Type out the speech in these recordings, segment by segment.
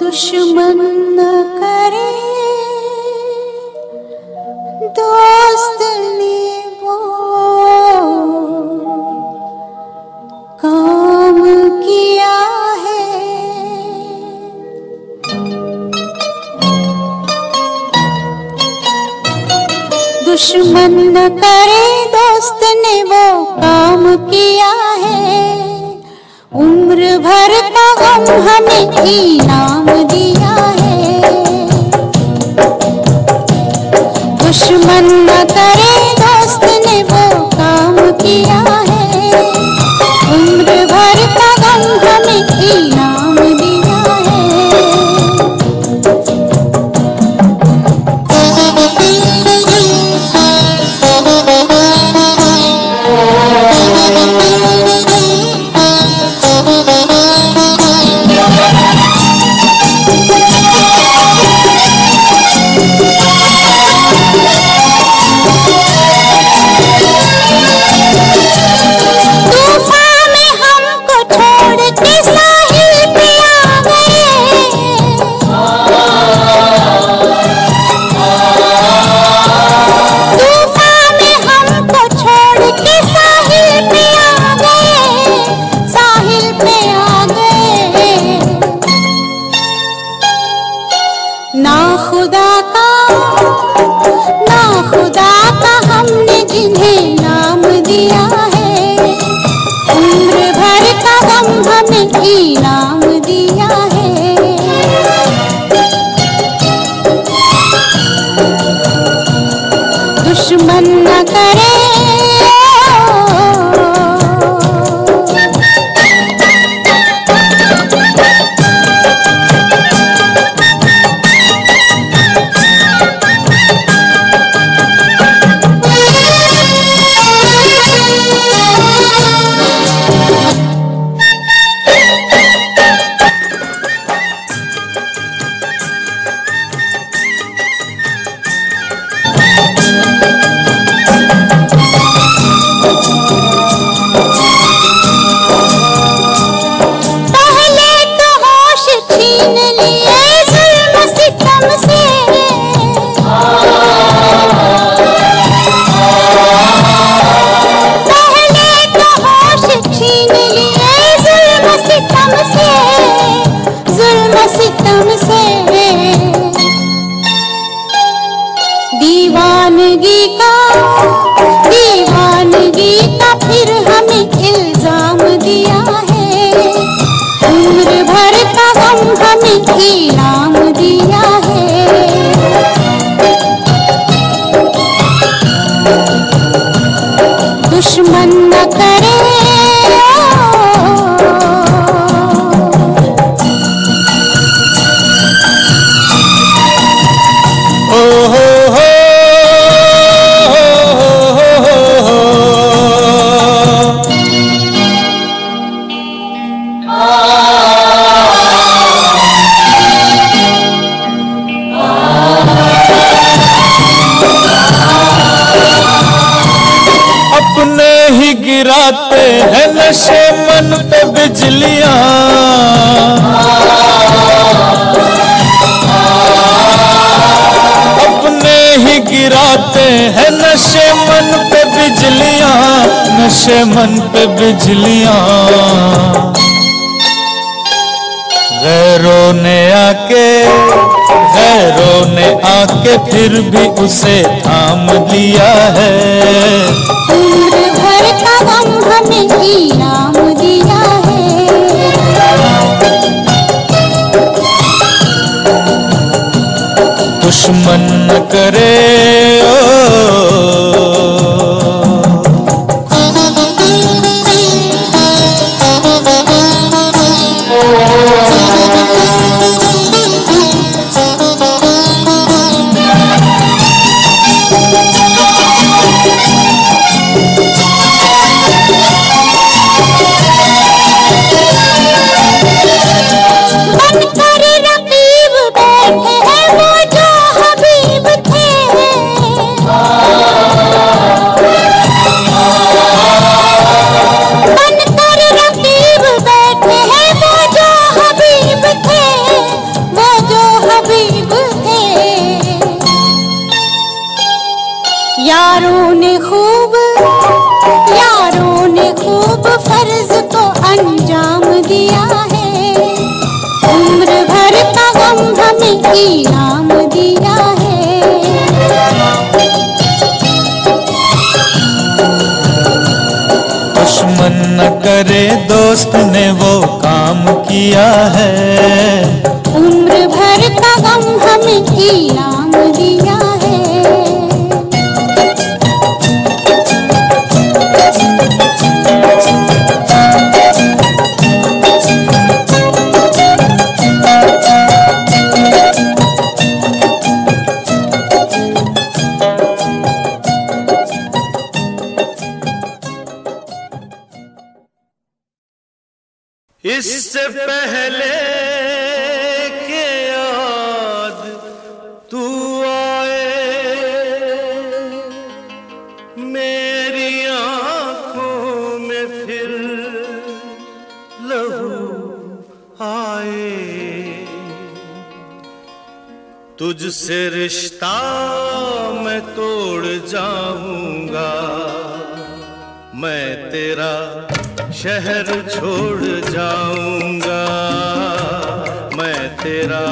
दुश्मन न करे। दोस्त ने वो काम किया है। दुश्मन न करे, दोस्त ने वो काम किया है। उम्र भर का गम हमें इनाम दिया है। दुश्मन न करे दोस्त ने वो काम किया है। उम्र भर का गम हमें इनाम मन पे बिजलियाँ। गैरों ने आके गैरों ने आके फिर भी उसे थाम लिया है। उम्र भर का गम हमें इनाम दिया है। दुश्मन न करे ओ दुश्मन न करे दोस्त ने वो काम किया है। उम्र भर का गम हमें इनाम तुझसे रिश्ता मैं तोड़ जाऊँगा। मैं तेरा शहर छोड़ जाऊँगा। मैं तेरा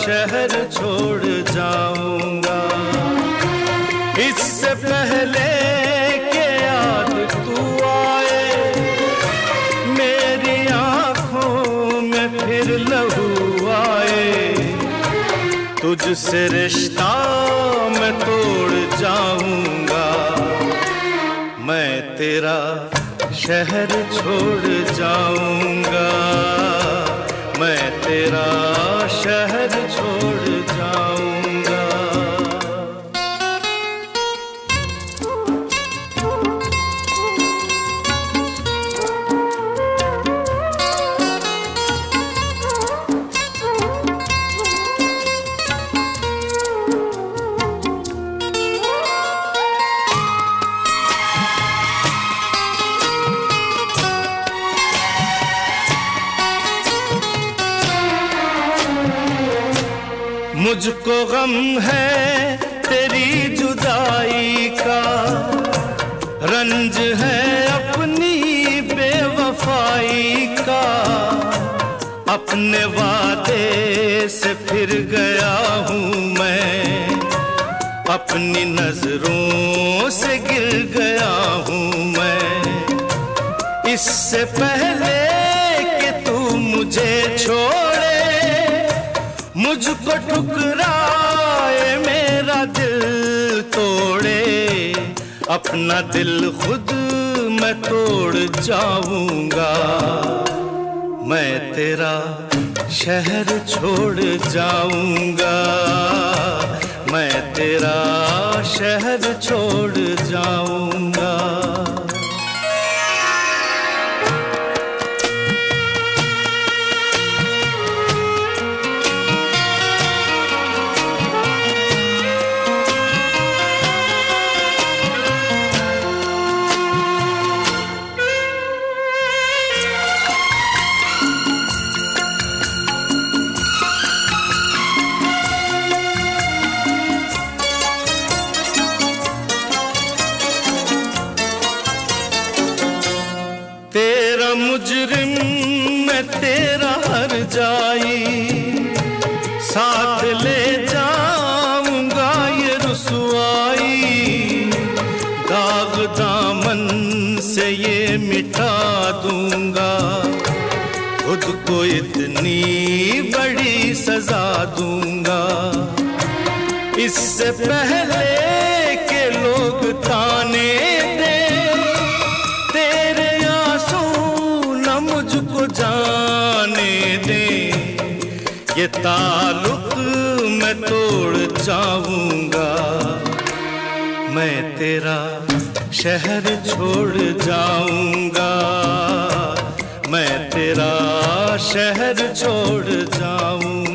शहर छोड़ जाऊँगा। इससे पहले तुझसे रिश्ता मैं तोड़ जाऊँगा मैं तेरा शहर छोड़ जाऊँगा मैं तेरा शहर अपनी नज़रों से गिर गया हूँ मैं। इससे पहले कि तू मुझे छोड़े, मुझको ठुकराए मेरा दिल तोड़े। अपना दिल खुद मैं तोड़ जाऊँगा। मैं तेरा शहर छोड़ जाऊँगा। मैं तेरा शहर छोड़ जाऊँगा। खुद को इतनी बड़ी सजा दूँगा। इससे पहले के लोग ताने दे, तेरे आँसू न मुझको जाने दे। ये ताल्लुक मैं तोड़ जाऊँगा मैं तेरा शहर छोड़ जाऊँगा। मैं तेरा शहर छोड़ जाऊँगा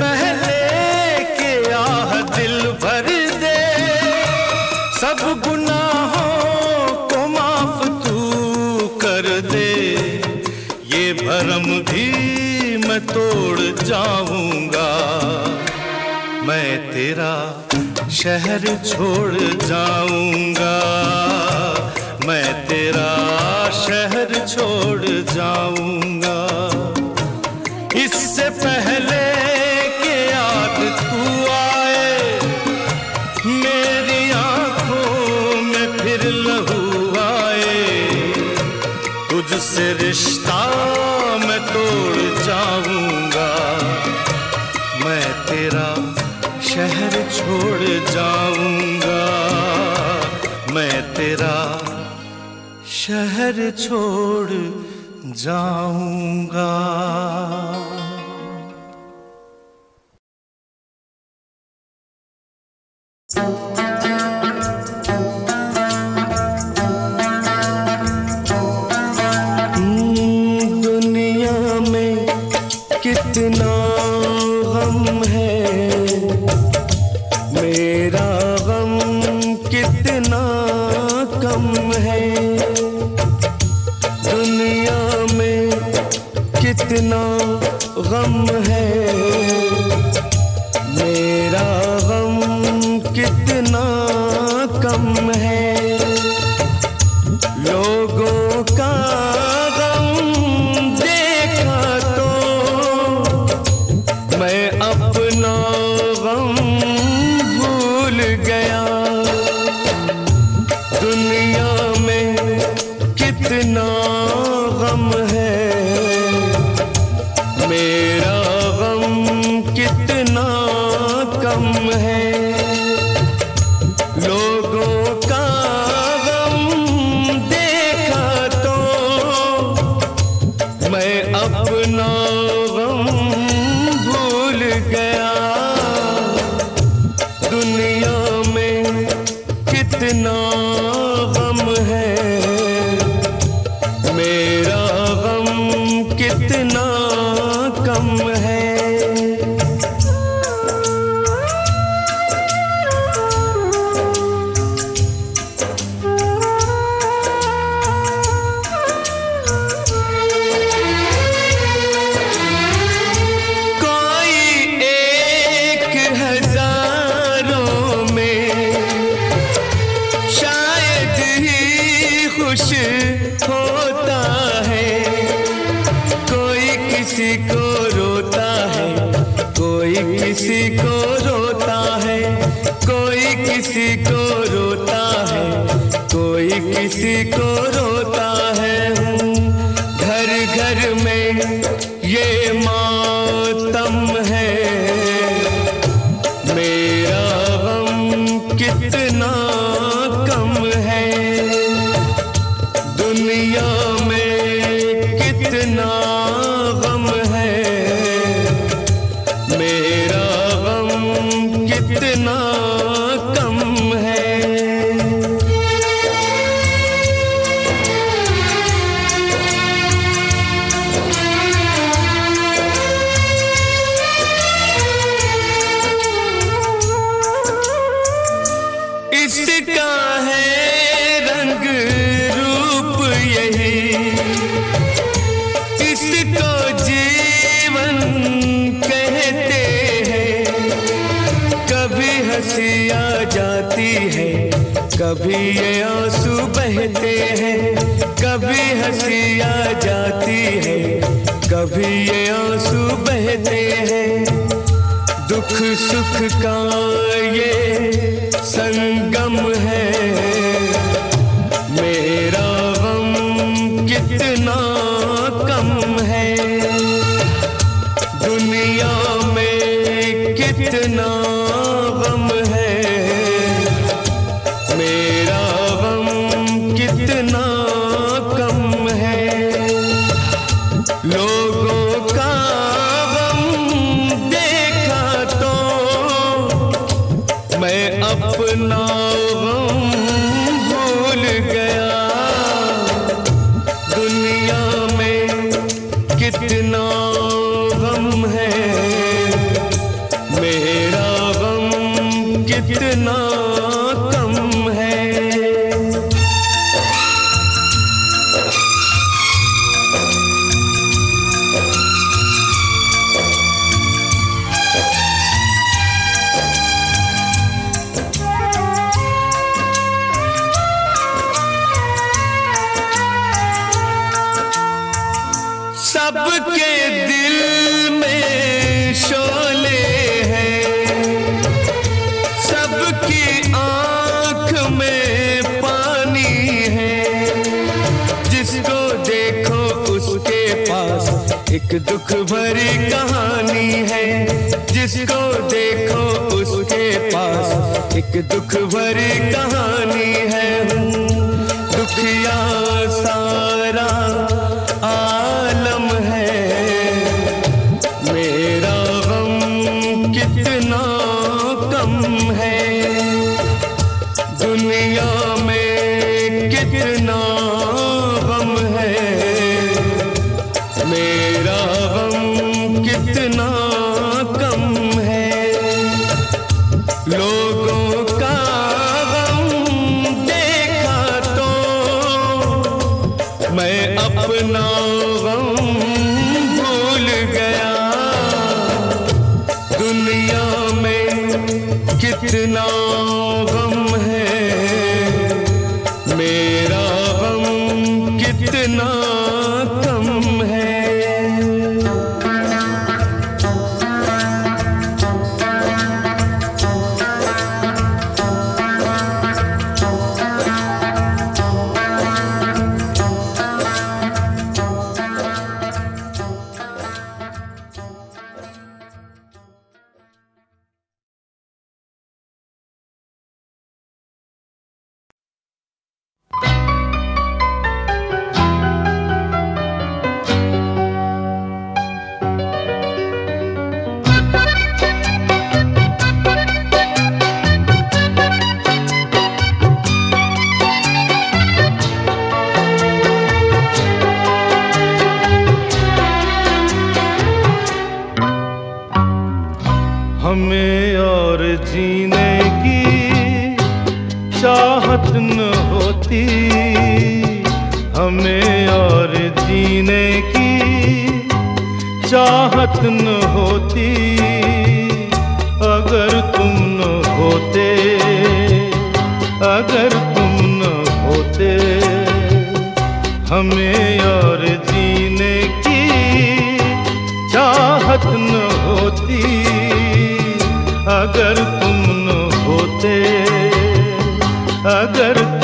महले के आह दिल भर दे। सब गुनाहों को माफ़ तू कर दे। ये भरम भी मैं तोड़ जाऊँगा। मैं तेरा शहर छोड़ जाऊँगा। मैं तेरा शहर छोड़ जाऊँगा। इससे पहले शहर छोड़ जाऊँगा। कितना गम है। किसी को जाती है। कभी ये आँसू बहते हैं, कभी हँसी आ जाती है। कभी ये आँसू बहते हैं। दुख सुख का ये संगम है। सबके दिल में शोले हैं। सबकी आँख में पानी है। जिसको देखो उसके पास एक दुख भरी कहानी है। जिसको देखो उसके पास एक दुख भरी कहानी है। दुखिया अगर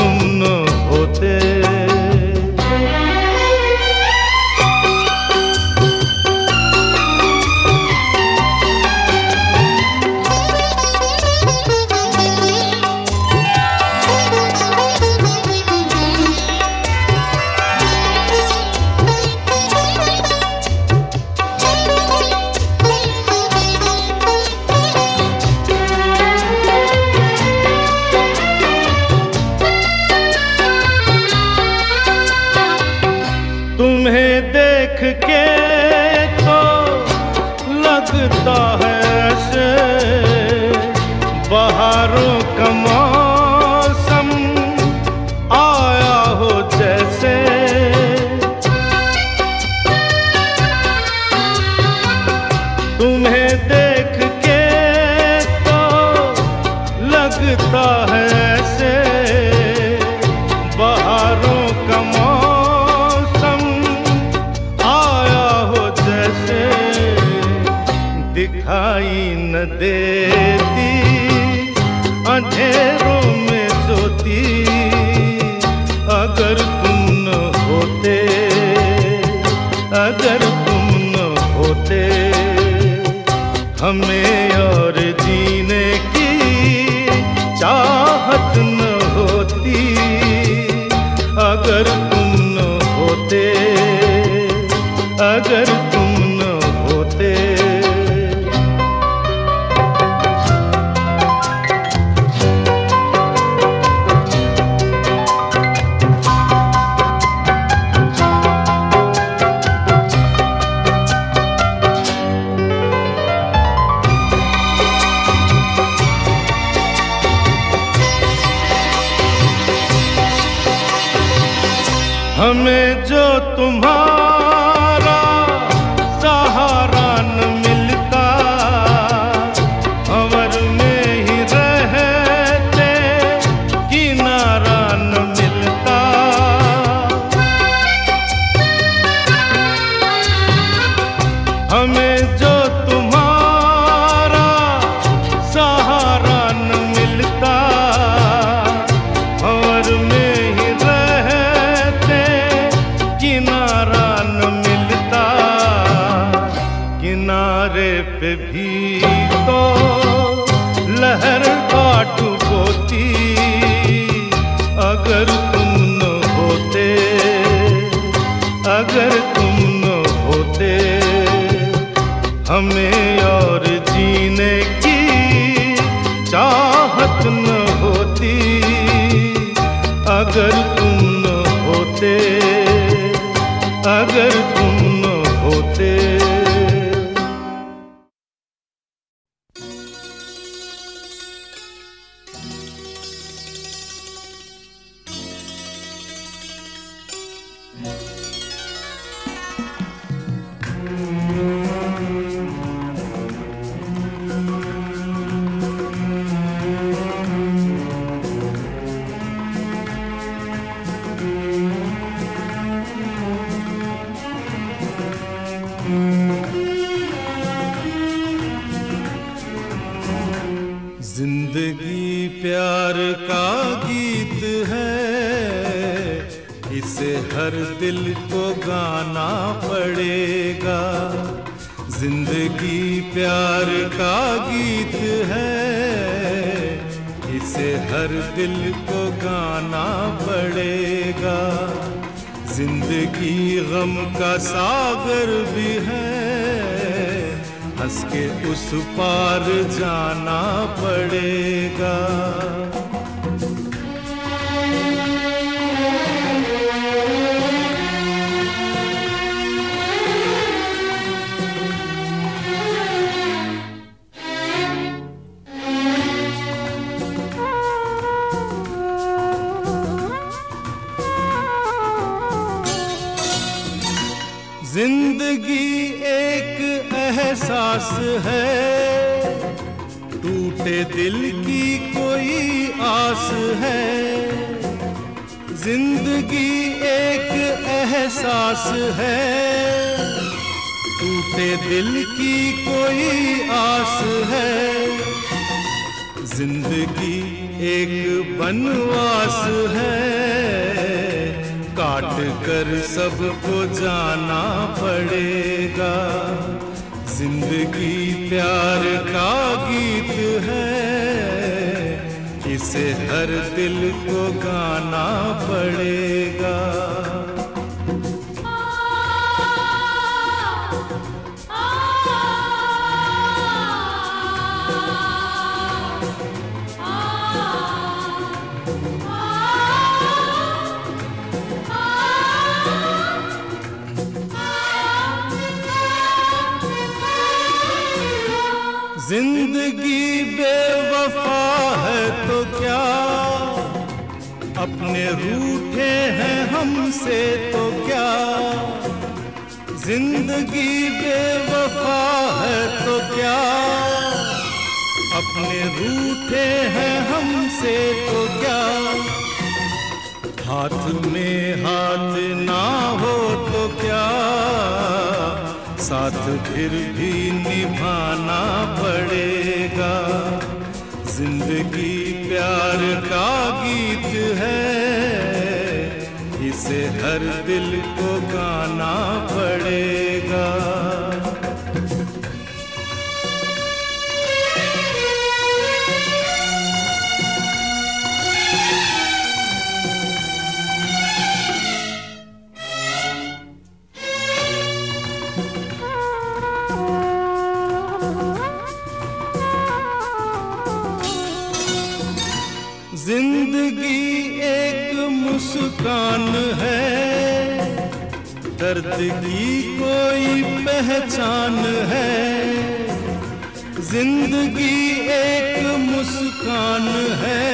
हमें किनारे पे भी तो लहर काट बोती अगर तुम न होते, अगर तुम न होते, हमें और ज़िंदगी प्यार का गीत है, इसे हर दिल को गाना पड़ेगा। ज़िंदगी गम का सागर भी है, हंस के उस पार जाना पड़ेगा। एहसास है। टूटे दिल की कोई आस है। ज़िंदगी एक एहसास है। टूटे दिल की कोई आस है। ज़िंदगी एक बनवास है। काट कर सबको जाना पड़ेगा। ज़िंदगी प्यार का गीत है। इसे हर दिल को गाना पड़ेगा। बेवफा है तो क्या? अपने रूठे हैं हमसे तो क्या? ज़िंदगी बेवफा है तो क्या? अपने रूठे हैं हमसे तो क्या? हाथ में हाथ ना हो तो क्या? साथ फिर भी निभाना पड़ेगा। ज़िंदगी प्यार का गीत है। इसे हर दिल को गाना पड़ेगा। ज़िंदगी एक मुस्कान है। दर्द की कोई पहचान है। ज़िंदगी एक मुस्कान है।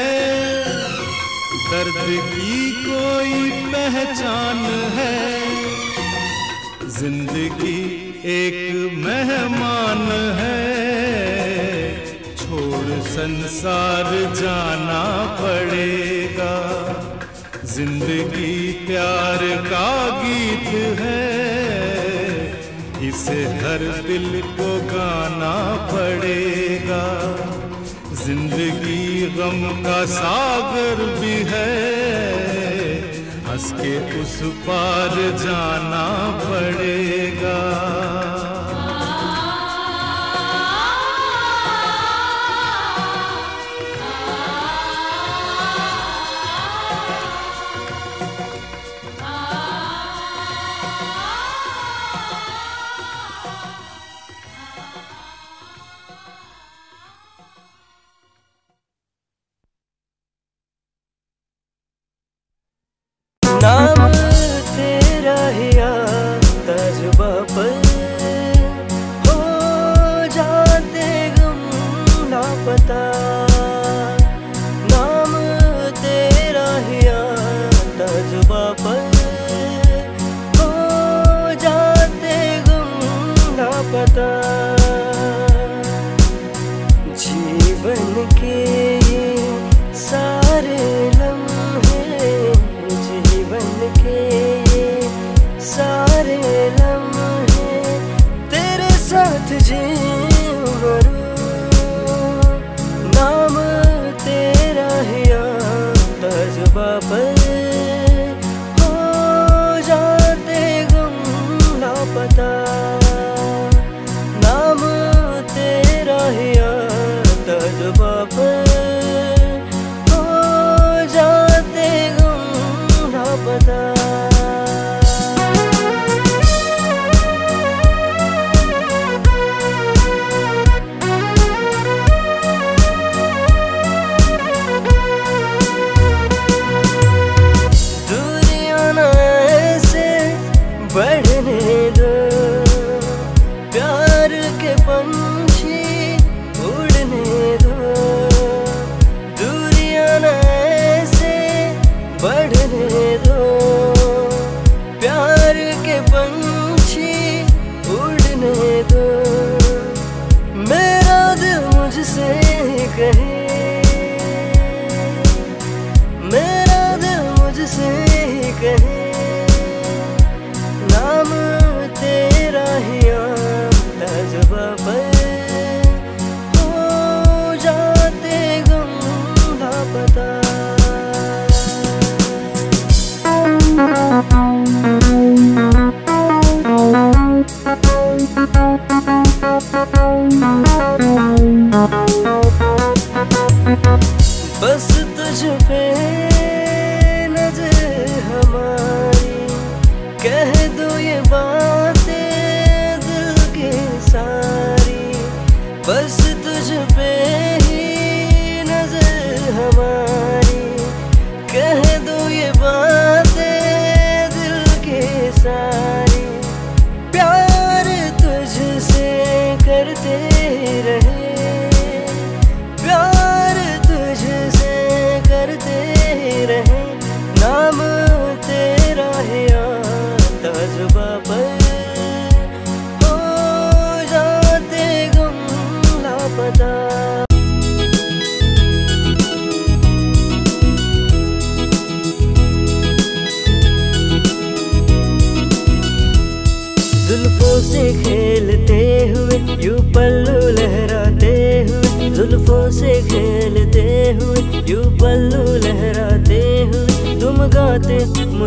दर्द की कोई पहचान है। ज़िंदगी एक मेहमान है। संसार जाना पड़ेगा। ज़िंदगी प्यार का गीत है। इसे हर दिल को गाना पड़ेगा। ज़िंदगी गम का सागर भी है। हंस के उस पार जाना पड़ेगा।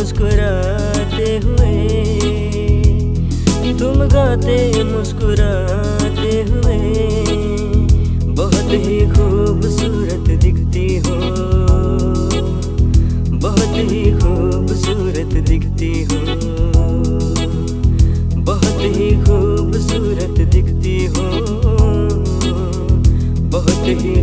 मुस्कुराते हुए, तुम गाते मुस्कुराते हुए, बहुत ही खूबसूरत दिखती हो, बहुत ही खूबसूरत दिखती हो, बहुत ही खूबसूरत दिखती हो, बहुत ही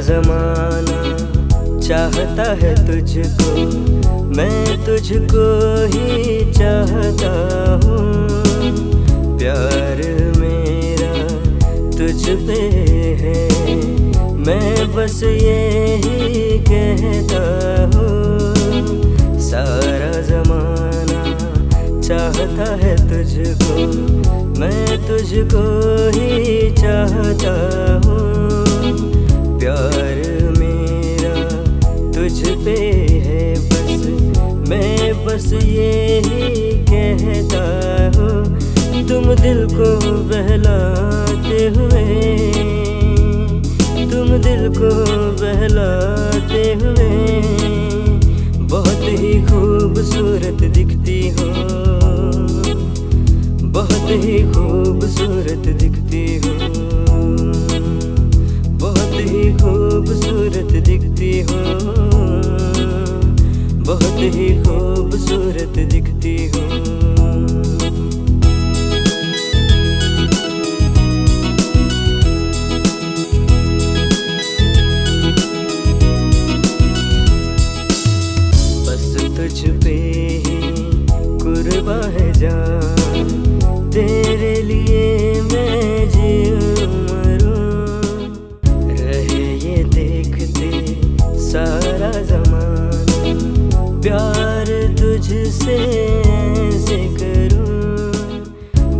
जमाना चाहता है तुझको। मैं तुझको ही चाहता हूँ। प्यार मेरा तुझ पे है। मैं बस ये ही कहता हूँ। सारा जमाना चाहता है तुझको। मैं तुझको ही चाहता हूँ। प्यार मेरा तुझ पे है बस। मैं बस ये ही कहता हूँ, तुम दिल को बहलाते हुए। तुम दिल को बहलाते हुए। बहुत ही खूबसूरत दिखती हो। बहुत ही खूबसूरत दिखती ही खूबसूरत दिखती हो। बस तुझ पे ही कुर्बा है जान तेरे लिए मैं ऐसे करूँ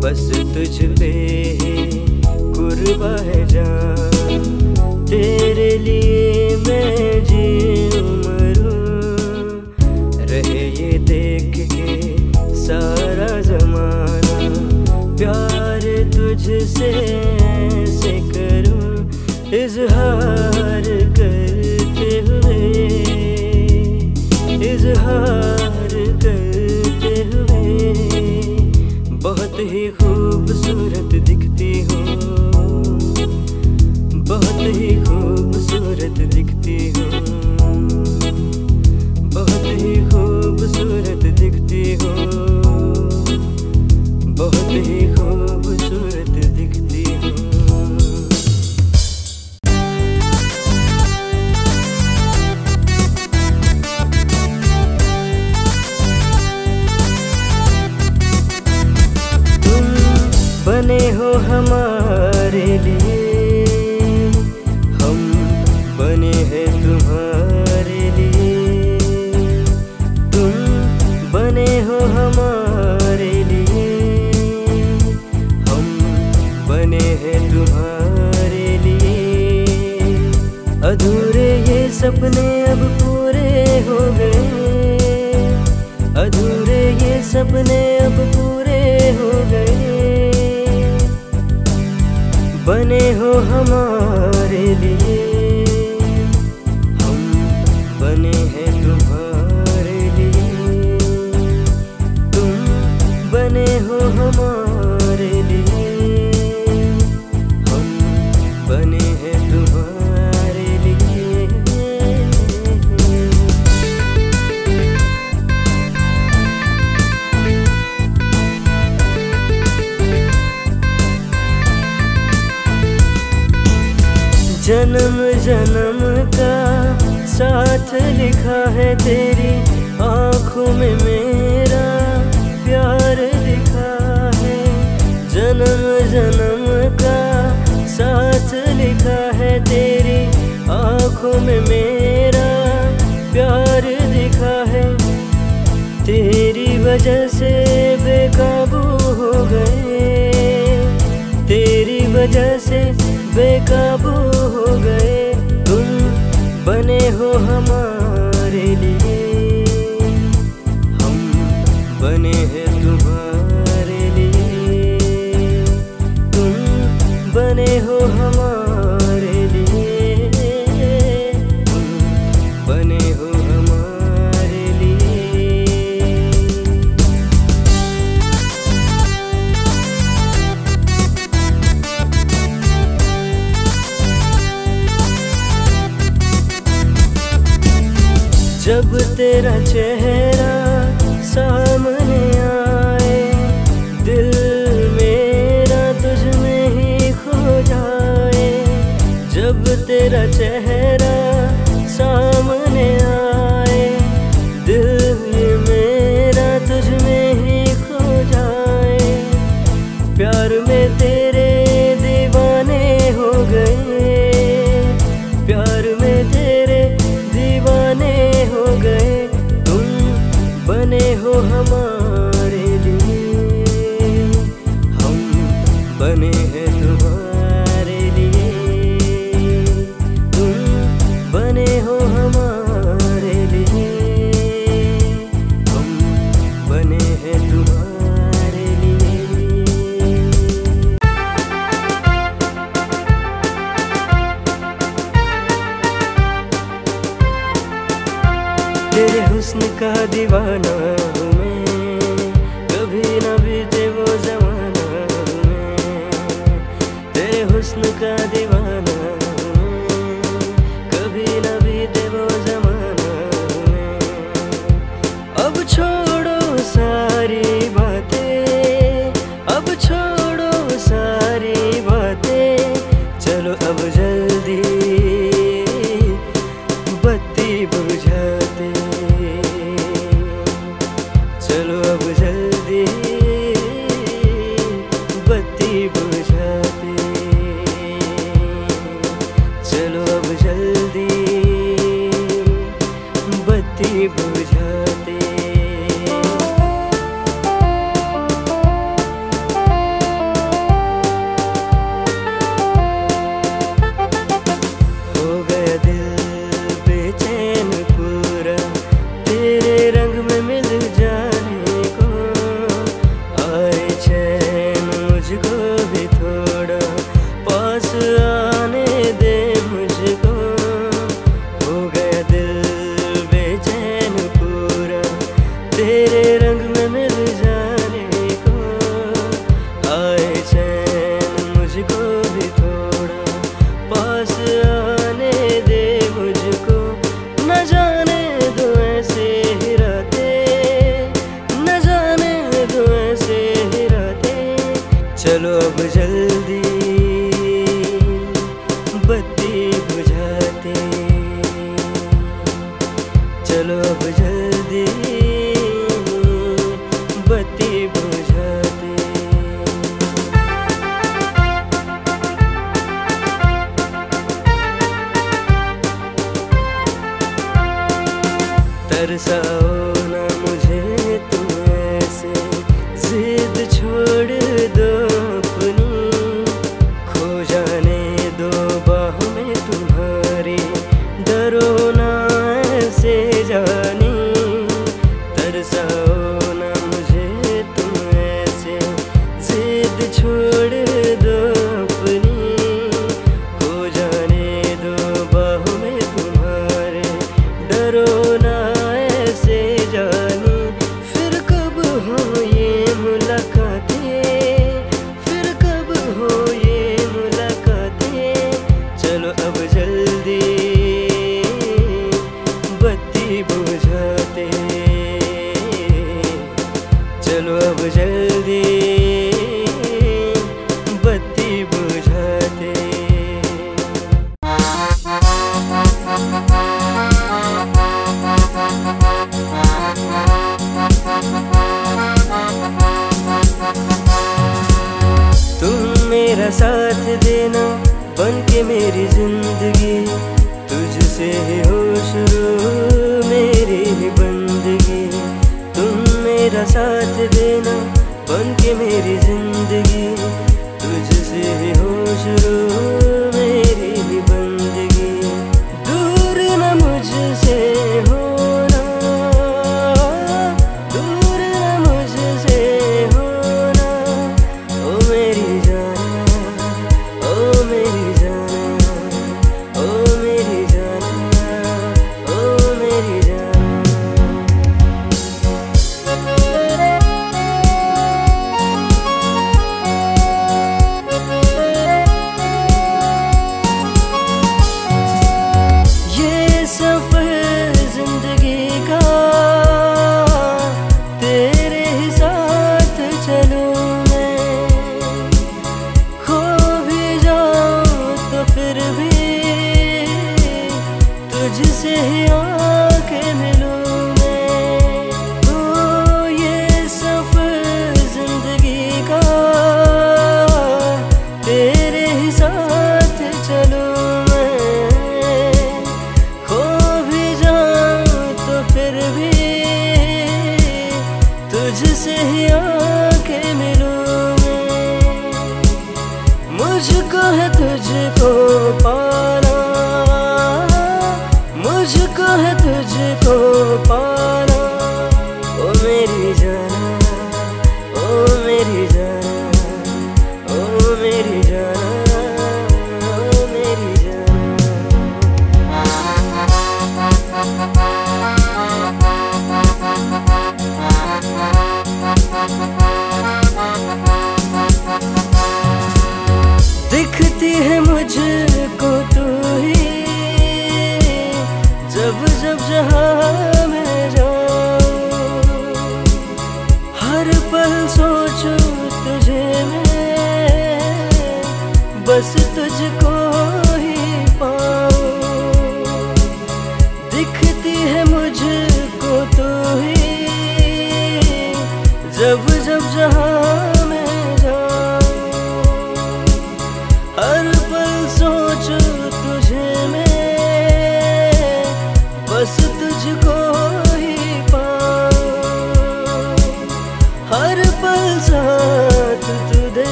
बस तुझ पे कुर्बा है जान। तेरे लिए मैं जीऊं मरूं रहे ये देख के सारा जमाना। प्यार तुझसे ऐसे करूँ इजहार हो हमारे लिए। हम बने हैं तुम्हारे लिए। तुम बने हो हमारे लिए। हम बने हैं तुम्हारे लिए। अधूरे ये सपने अब पूरे हो गए। अधूरे ये सपने हो हमारे आँखों में मेरा प्यार दिखा है। तेरी वजह से बेकाबू हो गए। तेरी वजह से बेकाबू हमारा